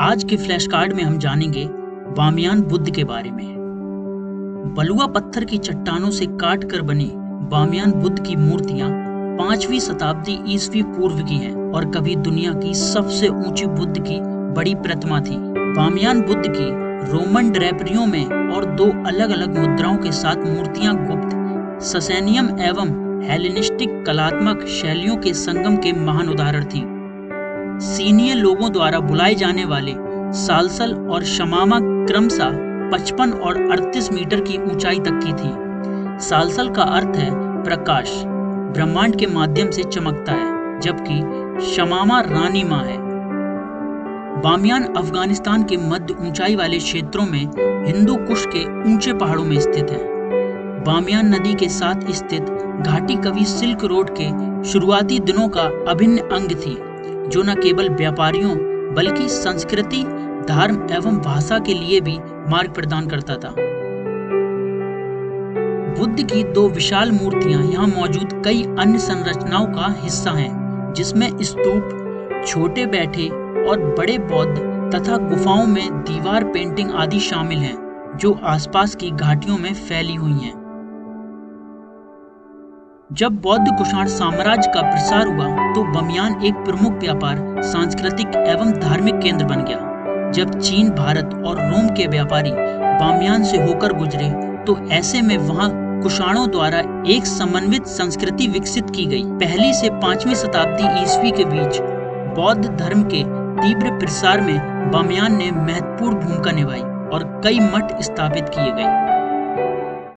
आज के flash card में हम जानेंगे बामियान बुद्ध के बारे में। बलुआ पत्थर की चट्टानों से काट कर बनी बामियान बुद्ध की मूर्तियाँ पांचवी शताब्दी ईसवी पूर्व की हैं और कभी दुनिया की सबसे ऊँची बुद्ध की बड़ी प्रतिमा थी। बामियान बुद्ध की रोमन ड्रेपरियों में और दो अलग अलग मुद्राओं के साथ मूर्तियाँ गुप्त, ससैनियम एवं हेलेनिस्टिक कलात्मक शैलियों के संगम के महान उदाहरण थी। सीनियर लोगों द्वारा बुलाए जाने वाले सालसल और शमामा क्रमशः 55 और 38 मीटर की ऊंचाई तक की थी। सालसल का अर्थ है प्रकाश, ब्रह्मांड के माध्यम से चमकता है, जबकि शमामा रानी माँ है। बामियान अफ़गानिस्तान के मध्य ऊंचाई वाले क्षेत्रों में हिंदू कुश के ऊँचे पहाड़ों में स्थित है। बामियान नदी के साथ स्थित घाटी कवि सिल्क रोड के शुरुआती दिनों का अभिन्न अंग थी। जो न केवल व्यापारियों बल्कि संस्कृति धर्म एवं भाषा के लिए भी मार्ग प्रदान करता था बुद्ध की दो विशाल मूर्तियाँ यहाँ मौजूद कई अन्य संरचनाओं का हिस्सा हैं, जिसमें स्तूप छोटे बैठे और बड़े बौद्ध तथा गुफाओं में दीवार पेंटिंग आदि शामिल हैं, जो आसपास की घाटियों में फैली हुई हैं। जब बौद्ध कुषाण साम्राज्य का प्रसार हुआ तो बमियान एक प्रमुख व्यापार, सांस्कृतिक एवं धार्मिक केंद्र बन गया। जब चीन, भारत और रोम के व्यापारी बामियान से होकर गुजरे तो ऐसे में वहाँ कुषाणों द्वारा एक समन्वित संस्कृति विकसित की गई। पहली से पांचवी शताब्दी ईस्वी के बीच बौद्ध धर्म के तीव्र प्रसार में बामियान ने महत्वपूर्ण भूमिका निभाई और कई मठ स्थापित किए गए।